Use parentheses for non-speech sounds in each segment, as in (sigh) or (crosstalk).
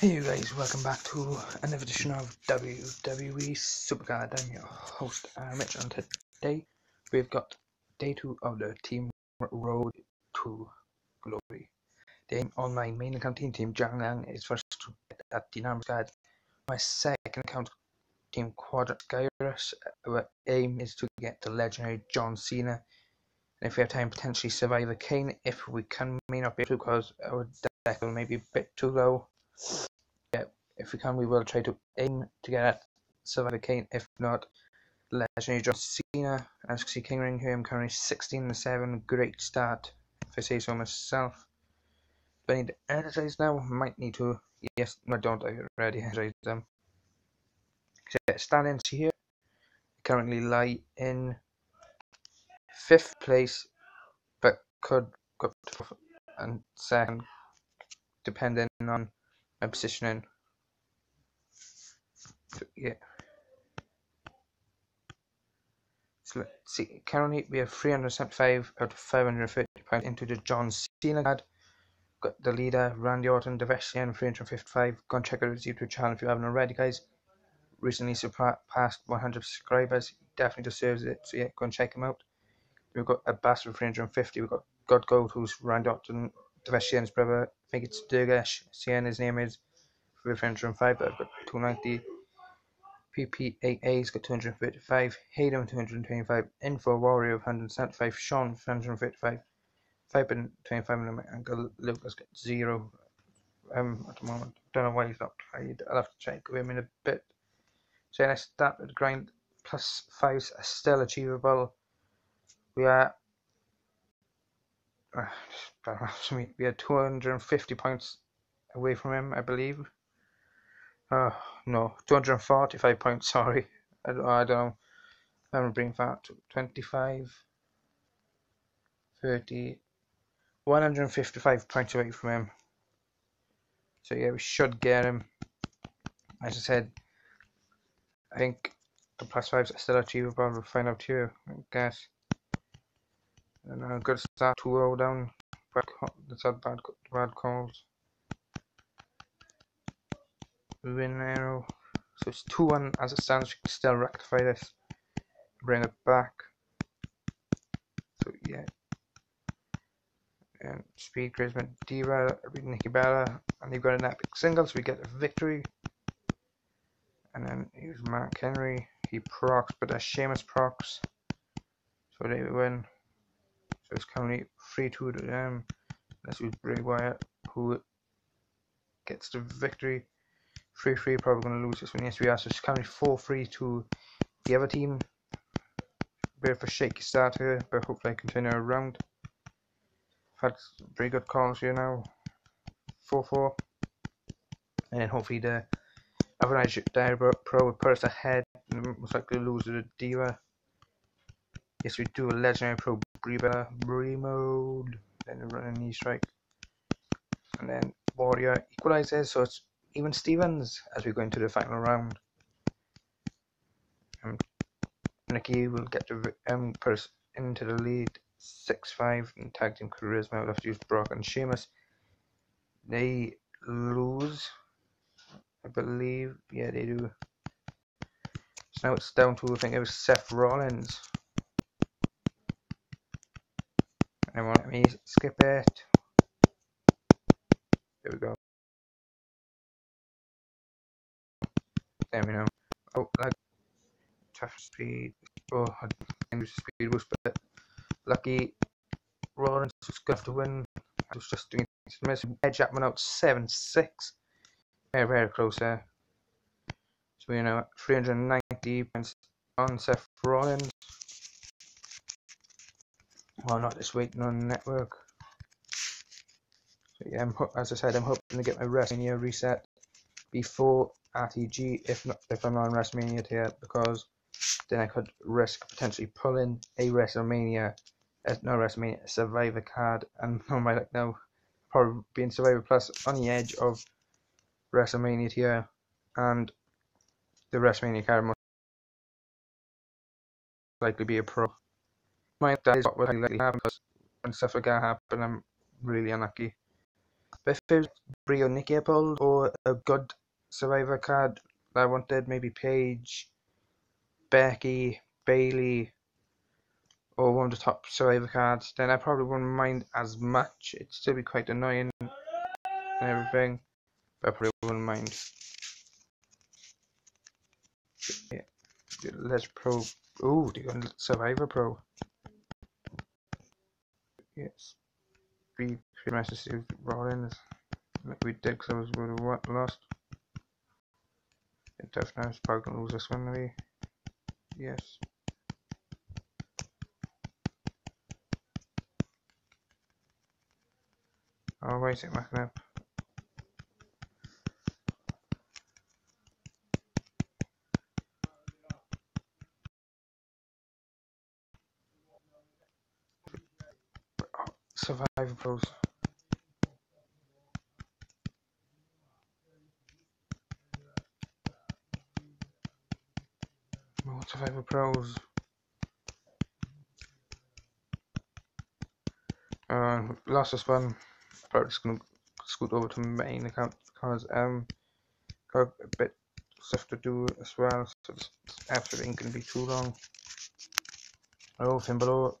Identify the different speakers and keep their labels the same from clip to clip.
Speaker 1: Hey you guys, welcome back to another edition of WWE Supercard. I'm your host, uh, Mitch, and today we've got day two of the Team Road to Glory. The on my main account team, Team Jiang Liang, is first to get that Dynamic Guide. My second account, Team Quadrant Skyrus, our aim is to get the legendary John Cena. And if we have time, potentially survive Survivor Kane. If we can, may not be able to because our deck will maybe a bit too low if we can, we will try to aim to get at Survivor Kane. If not, Legendary John Cena. As you see, King Ring here, I'm currently 16 and 7. Great start, if I say so myself. Do I need to energize now? Might need to. Yes, no, I don't. I already energized them. So, standings here. Currently lie in fifth place, but could go to and second, depending on positioning. So, yeah. So let's see. Currently, we have 375 out of 550 points into the John Cena card. Got the leader, Randy Orton, the Vestian, 355. Go and check out his YouTube channel if you haven't already, guys. Recently surpassed 100 subscribers. Definitely deserves it. So, yeah, go and check him out. We've got a Bastard 350. We've got God Gold, who's Randy Orton, Sebastian's brother. His name is 305, but I've got 290. PPAA's got 235. Hayden 225. Info Warrior of 175. Sean 155. 525 and Lucas got zero um, at the moment. Don't know why he's not played. I'll have to check with him in a bit. So let's start grind plus five still achievable. We are (sighs) we are 250 points away from him, I believe. Uh, no, 245 points, (laughs) sorry. I, I don't know. Going to bring that to 25, 30, 155 points away from him. So yeah, we should get him. As I said, I think the plus fives are still achievable. We'll find out here, I guess. And a good start 2 0 down. That's not bad, bad calls. Win arrow. So it's 2 1 as it stands. We can still rectify this. Bring it back. So yeah. And Speed Grisman, Diva, Nikki Bella, and they've got an epic single, so we get a victory. And then here's Mark Henry. He procs, but that's Sheamus procs. So they win. So it's currently 3 2 to them. Let's use Bray Wyatt, who gets the victory. 3 3, probably going to lose this one. Yes, we are. So it's currently 4 3 to the other team. Bit of a shaky start here, but hopefully I continue around. I've had pretty good calls here now. 4 4. And then hopefully the Avalanche Dire Pro will put us ahead. Most likely lose to the Diva. Yes, we do a Legendary Pro Mode, then run a knee strike, and then Warrior equalizes, so it's even Stevens as we go into the final round. Um, Nikki will get the um, into the lead 6-5 in tag team charisma. We'll have to use Brock and Sheamus. They lose, I believe. Yeah, they do. So now it's down to I think it was Seth Rollins. And let me skip it. There we go. There we go. Oh, like tough speed. Oh, I use speed boost, but lucky Rollins was going to win. I was just doing edge Ed Chapman out 7 6. Very, very close there. So, you know, 390 points on Seth Rollins. Well, not this week, on the network. So yeah, I'm, as I said, I'm hoping to get my WrestleMania reset before RTG, if not if I'm not on WrestleMania here, because then I could risk potentially pulling a WrestleMania, uh, no WrestleMania, Survivor card, and (laughs) on my like now, probably being Survivor Plus on the edge of WrestleMania here, and the WrestleMania card most likely be a pro my that is what will likely happen because when stuff like that happen, I'm really unlucky. But if it was Brie Nikki pulled, or a good Survivor card that I wanted, maybe Paige, Becky, Bayley, or one of the top Survivor cards, then I probably wouldn't mind as much. It'd still be quite annoying and everything, but I probably wouldn't mind. Yeah. Let's Pro. Oh, got Survivor Pro. Three matches to Rollins. Because I was lost. Tough now, probably gonna lose this one maybe. Yes. Oh wait, it back up. Survivor Pros. More Survivor Pros. Lost this one. Probably just gonna scoot over to main account because um got a bit stuff to do as well, so this episode ain't gonna be too long. Fin below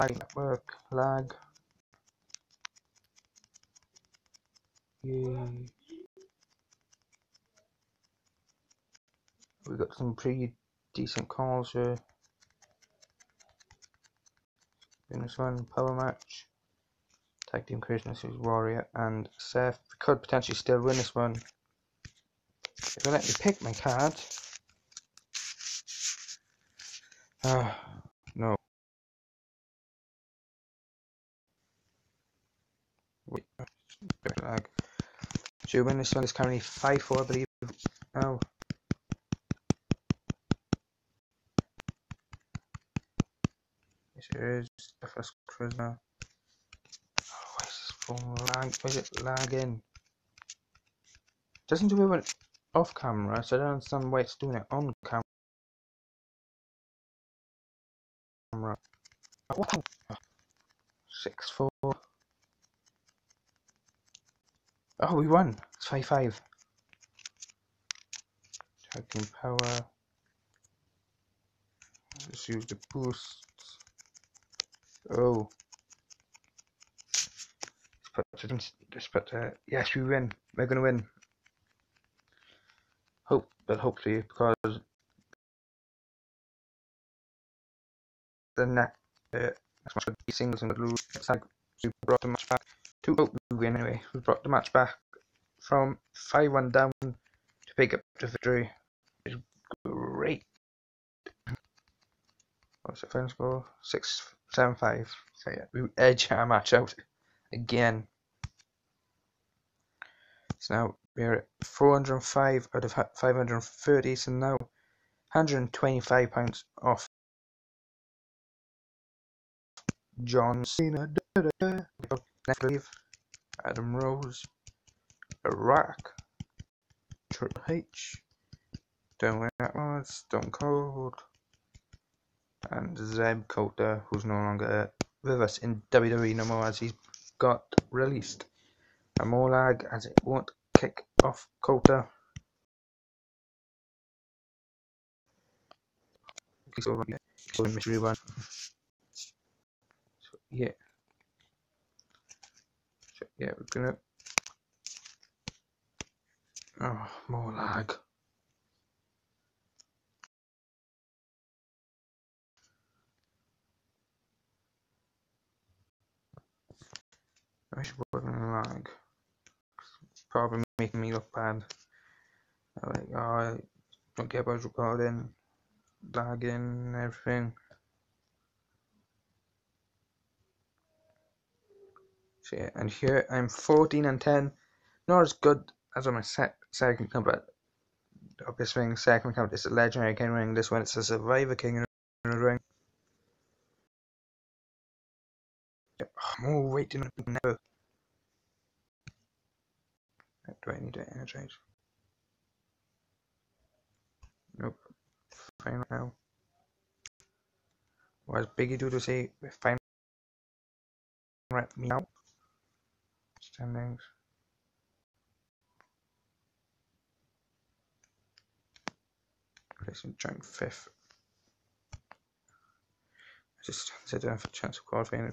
Speaker 1: lag network lag. Yay we got some pretty decent calls here this one power match. Tag team Christmas is Warrior and Seth. We could potentially still win this one. If they let me pick my card. Ah no. Wait, lag. Should win this one? Is currently 5 4, I believe. Oh. Yes, it is. First. Oh, uh, why is this phone lag? Why is it lagging? Doesn't do it off camera, so I don't understand why it's doing it on camera. What? Six four. Oh, we won. It's 5 5. Taking power. Let's use the boost. Oh. Let's put, uh, yes, we win. We're going to win. Hope, but hopefully, because the net, uh, next match would be singles and would lose. It's like we brought the match back to oh, we win anyway. We brought the match back from 5 1 down to pick up the victory. It's great. What's the final score? 6 7 5. So yeah, we edge our match out again. So now we're at 405 out of 530, so now 125 pounds off John Cena. Da, da, da. Adam Rose, Iraq, Triple H, Don't Atlas, Stone Cold, and Zeb Colter, who's no longer with us in WWE no more as he's got released. And more lag as it won't kick off one. So, yeah yeah, we're gonna. Oh, more lag. I should work on lag. Probably making me look bad. I'm like, oh, I don't care about recording, lagging, everything. So yeah, and here I'm 14 and 10. Not as good as on my sec second account, but thing, second account is a legendary king ring. This one it's a survivor king ring. More waiting never. Do I need to energize? Nope. Fine now. Does Biggie do to say fine right meow. Standings. Placing joint fifth. Just consider for chance of qualifying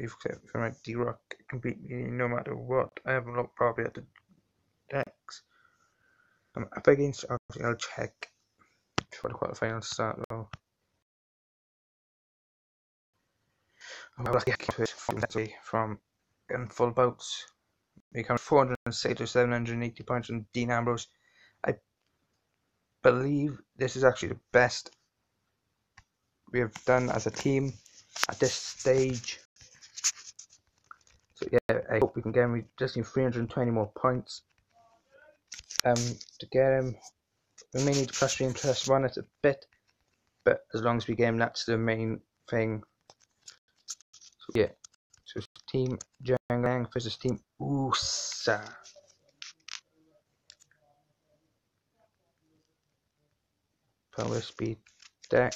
Speaker 1: if if I D Rock can beat me no matter what. I haven't looked probably at the decks. Um, I'm up against obviously I'll check for the quarterfinals start though. I'm lucky from in full boats. We count 460 780 points from Dean Ambrose. I believe this is actually the best we have done as a team at this stage. So yeah, I hope we can get him. We just need 320 more points um, to get him. We may need to press stream plus one at a bit, but as long as we get him, that's the main thing. So yeah, so team Jianglang versus team USA. Power speed deck.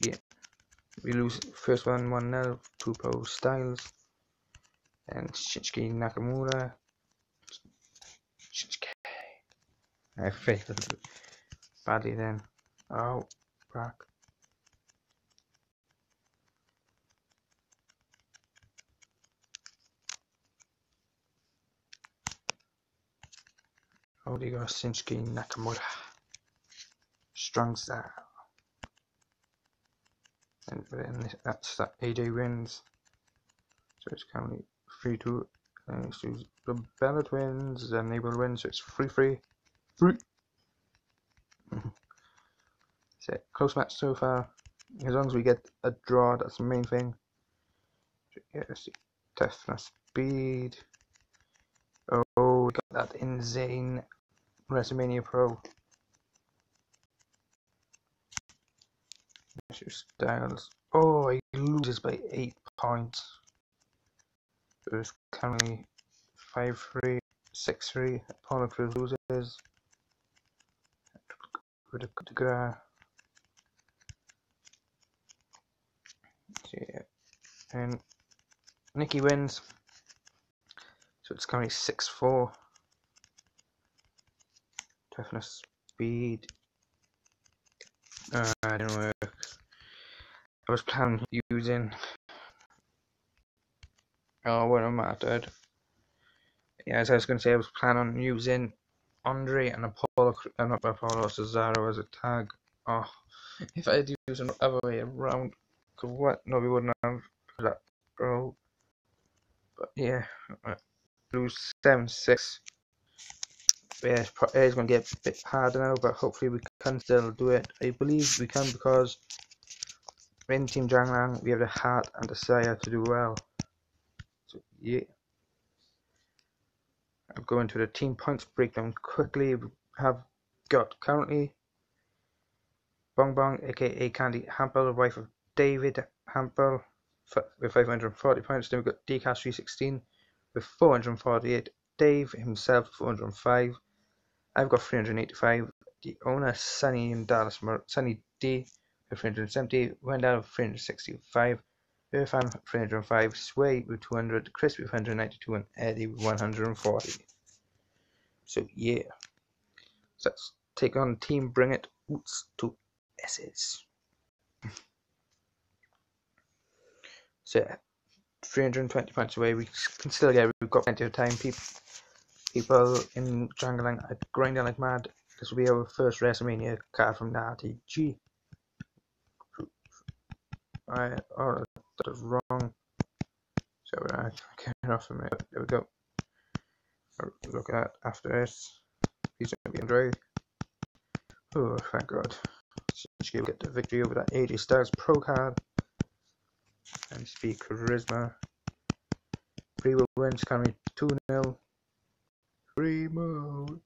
Speaker 1: Yeah, we lose first one 1 0 to Pro Styles and Shinsuke Nakamura. Shinsuke. I failed (laughs) badly then. Oh, Brock. Oh, got Shinsuke Nakamura. Strong style. And then that's that AJ wins. So it's currently 3 2. Thanks to the Bella Twins, then they will win, so it's 3 3. 3. (laughs) so, close match so far. As long as we get a draw, that's the main thing. Yeah, let's see. Toughness, speed. Oh, we got that insane WrestleMania Pro. Styles. Oh, he loses by 8 points. It was currently 5 3, 6 3. Apollo Crews loses. Yeah. And Nikki wins. So it's currently 6 4. Toughness, speed. Uh, I didn't work. I was planning using. Oh, what am I, dude? Yeah, as I was going to say, I was planning on using Andre and Apollo, uh, not Apollo Cesaro as a tag. Oh, if I had used the other way around, cause what? No, we wouldn't have that. But yeah, lose 7 6. Yeah, it's going to get a bit harder now, but hopefully we can still do it. I believe we can because in Team Jianglang we have the heart and desire to do well. So yeah. I'll go into the team points breakdown quickly. We have got currently Bong Bong, aka Candy Hampel, wife of David Hampel, with 540 points. Then we've got Dcast 316 with 448. Dave himself 405. I've got 385. The owner Sunny in Dallas, Sunny D 370. Wendell with 365. Irfan 305, Sway with 200, Chris with 192, and Eddie with 140. So yeah, so let's take on Team Bring It Oots to S's. (laughs) so 320 points away, we can still get. We've got plenty of time. People, people in Jungling are grinding like mad. This will be our first WrestleMania card from the G. Alright, oh, that is wrong. So I get it off a minute. There we go. Look at after this. He's gonna be Andre. Oh, thank God. She'll get the victory over that AJ Styles Pro card. And speed charisma. Free will wins currently 2 0. Free mode.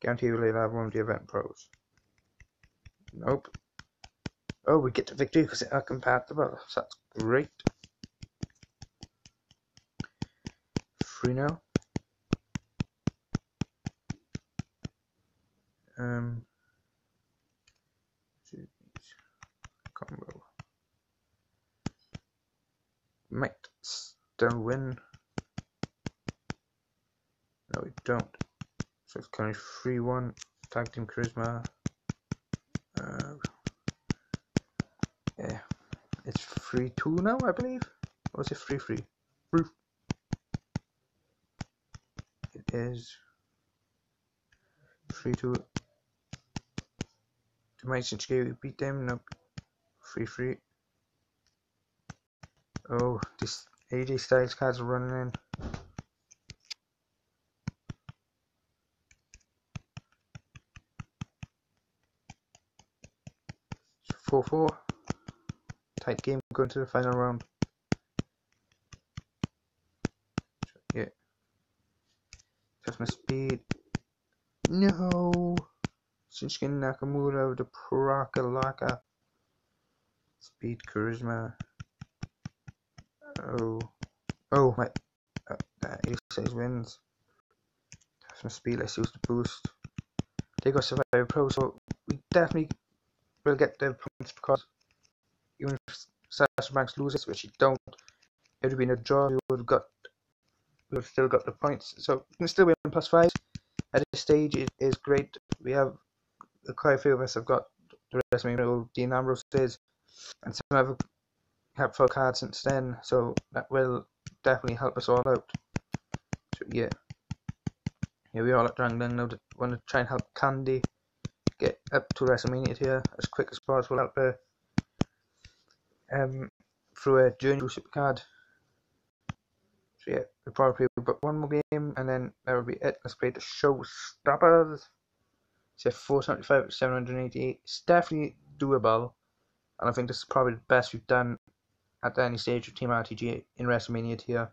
Speaker 1: Guarantee you'll have one of the event pros. Nope. Oh, we get the victory because they are compatible. So that's great. Free now. Um, combo. Might still win. No, we don't. So it's currently 3 1. Tag Team Charisma. Uh, yeah. It's 3 2 now, I believe. Or was it 3 3? It is 3 2. Mason Shinsuke beat them. Nope. 3 3. Oh, this AJ Styles cards are running in. Four four. Tight game going to the final round. Yeah. Toughness speed. No. Shinsuke Nakamura with the Prakalaka. Speed charisma. Oh. Oh my uh, that says wins. Toughness speed, let's use the boost. They got Survivor Pro, so we definitely will get the points because even if Sasha Banks loses, which he don't, it would been a draw, we would have got we would have still got the points. So we can still win plus five. At this stage it is great. We have quite a few of us have got the rest of Dean Ambrose is and some have helpful cards since then, so that will definitely help us all out. So yeah. Yeah, we all at Drang now want to try and help Candy get up to WrestleMania here as quick as possible um, through a through Supercard. So yeah, we'll probably but one more game and then that will be it. Let's play the Showstoppers. So 475 788. It's definitely doable. And I think this is probably the best we've done at any stage of Team RTG in WrestleMania tier.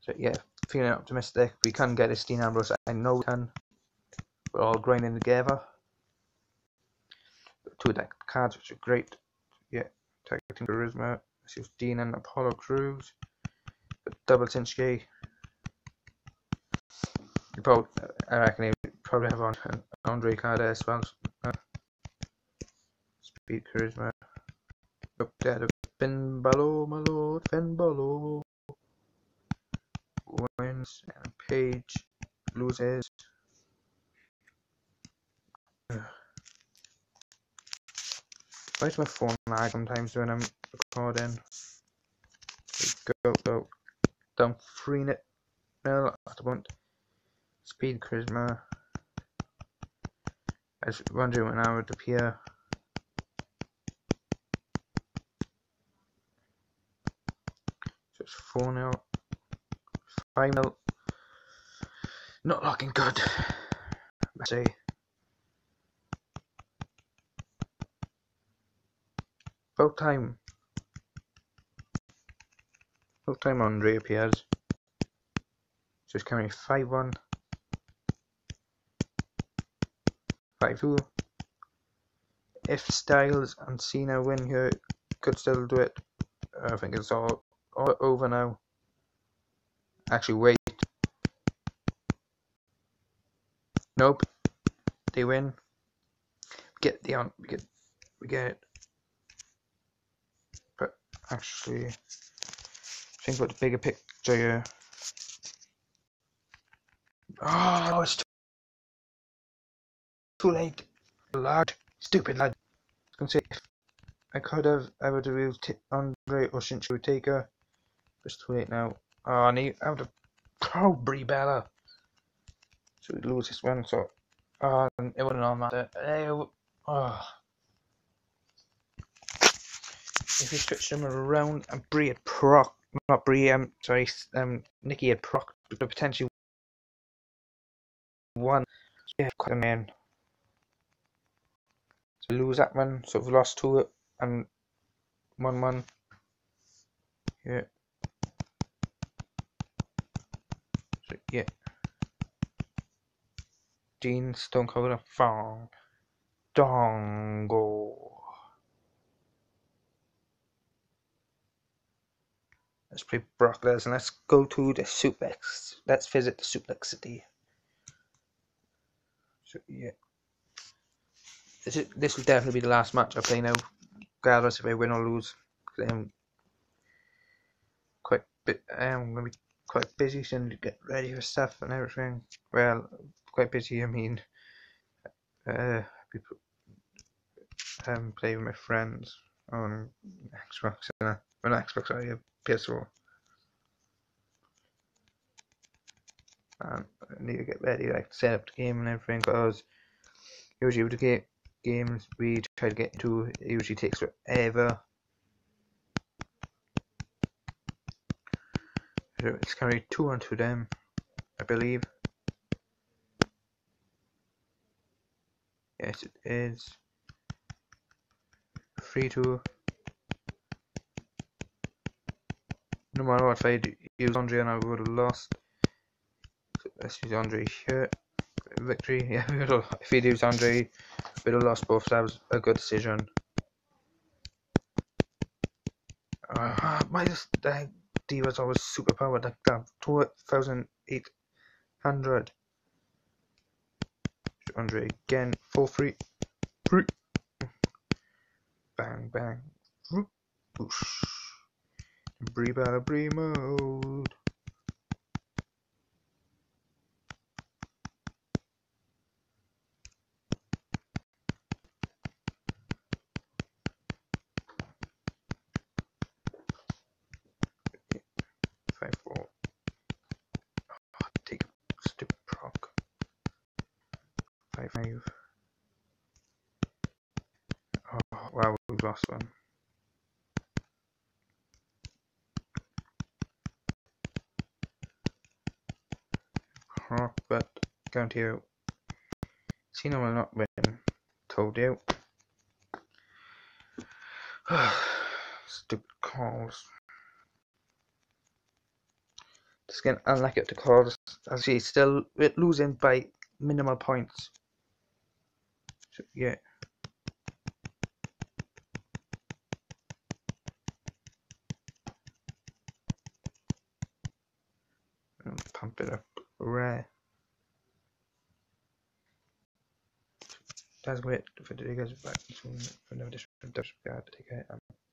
Speaker 1: So yeah, feeling optimistic. We can get this Dean Ambrose. I know we can. We're all grinding together. Two deck cards, which are great. Yeah, Team Charisma. Is Dean and Apollo Crews. Double Shinsuke. You probably, I reckon he probably have on an Andre card as well. Speed Charisma. Up there, Finn Balor, my lord, Finn Balor wins and Paige loses. Why does my phone lag sometimes when I'm recording? Go, go. Don't free it. No, I want speed charisma. I was wondering when I would appear. It's 4 0. 5 0. Not looking good. Let's see. About time. About time Andre appears. So it's currently 5 1. 5 2. If Styles and Cena win here, could still do it. I think it's all, all over now. Actually, wait. Nope. They win. Get the on. We get. We get actually think about the bigger picture. Oh, it's too, too late. Lad, stupid lad. I was gonna I could have ever to Andre or Shinsuke Taker. It's too late now. Oh, I need I have to pro Brie Bella. So we lose this one, so uh, it wouldn't all matter. Oh if you switch them around and Brie had proc, not Brie, um, sorry, um, Nikki had proc, but potentially one. Yeah, quite a man. So lose that one, so we've lost two and one one. Yeah. So yeah. Dean Stone Cold and Fong. Dongo. Let's play Brock Lesnar. Let's go to the suplex. Let's visit the suplex city. So yeah. this is, this will definitely be the last match I play now, regardless if I win or lose. Cause I'm quite bit. I'm gonna be quite busy soon to get ready for stuff and everything. Well, quite busy. I mean, uh, people, um, play with my friends on Xbox and uh, on Xbox. I PS4. And um, I need to get ready, like set up the game and everything, because usually with the game games we try to get into, it usually takes forever. It's currently two on to them, I believe. Yes, it is. Free to. No matter what, if I use Andre and I would have lost. So let's use Andre here. Victory, (laughs) yeah, if he use Andre, we'd have lost both. That was a good decision. Uh, my the D was always super powered like that. 2800. Andre again, full free. Free. Bang, bang. Whoosh. Bree bada bree mode. Five four. Take a stupid proc. Five five. Oh wow, we've lost one. But guarantee you. Cena will not win. Told you. (sighs) Stupid calls. Just getting unlucky the calls. As she's still losing by minimal points. So, yeah. Pump it up. Rare. That's great for the back soon for no guard to take.